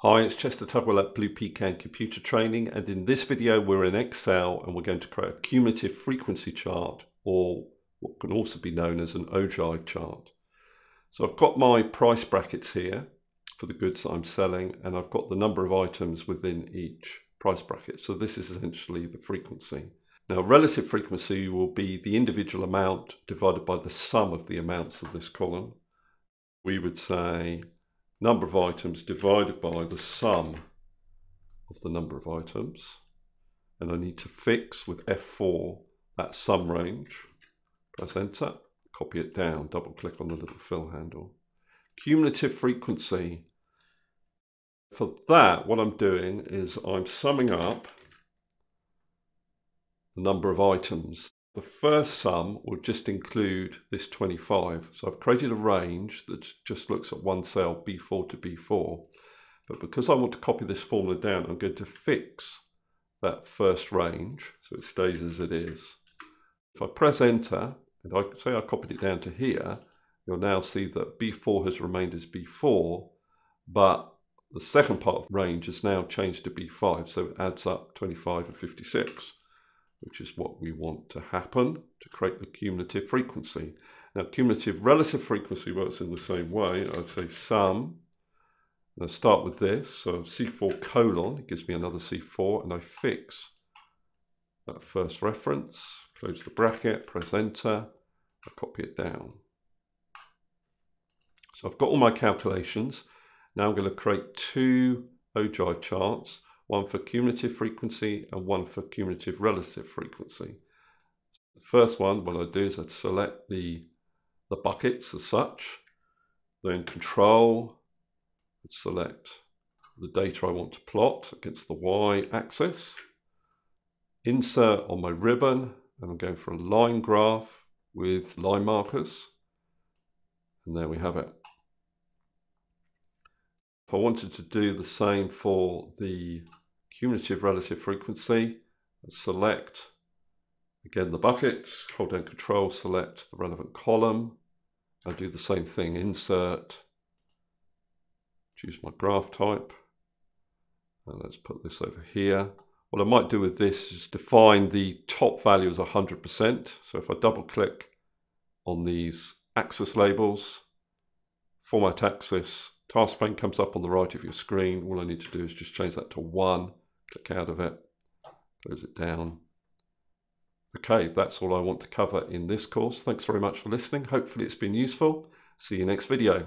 Hi, it's Chester Tugwell at Blue Pecan Computer Training and in this video we're in Excel and we're going to create a cumulative frequency chart or what can also be known as an ogive chart. So I've got my price brackets here for the goods that I'm selling and I've got the number of items within each price bracket. So this is essentially the frequency. Now relative frequency will be the individual amount divided by the sum of the amounts of this column. We would say number of items divided by the sum of the number of items. And I need to fix with F4 that sum range. Press enter, copy it down, double click on the little fill handle. Cumulative frequency. For that, what I'm doing is I'm summing up the number of items the first sum will just include this 25. So I've created a range that just looks at one cell, B4 to B4. But because I want to copy this formula down, I'm going to fix that first range so it stays as it is. If I press enter, and I say I copied it down to here, you'll now see that B4 has remained as B4, but the second part of range has now changed to B5, so it adds up 25 and 56 which is what we want to happen to create the cumulative frequency. Now, cumulative relative frequency works in the same way. I'd say sum. And I start with this, so C4 colon, it gives me another C4, and I fix that first reference, close the bracket, press enter, I copy it down. So I've got all my calculations. Now I'm going to create two ogive charts one for cumulative frequency and one for cumulative relative frequency. The first one, what I do is I'd select the, the buckets as such, then control, I'd select the data I want to plot against the y-axis, insert on my ribbon, and I'm going for a line graph with line markers, and there we have it. If I wanted to do the same for the cumulative relative frequency, select again the buckets, hold down control, select the relevant column, and do the same thing, insert, choose my graph type, and let's put this over here. What I might do with this is define the top value as 100%. So if I double click on these axis labels, format axis, Task pane comes up on the right of your screen. All I need to do is just change that to 1, click out of it, close it down. Okay, that's all I want to cover in this course. Thanks very much for listening. Hopefully it's been useful. See you next video.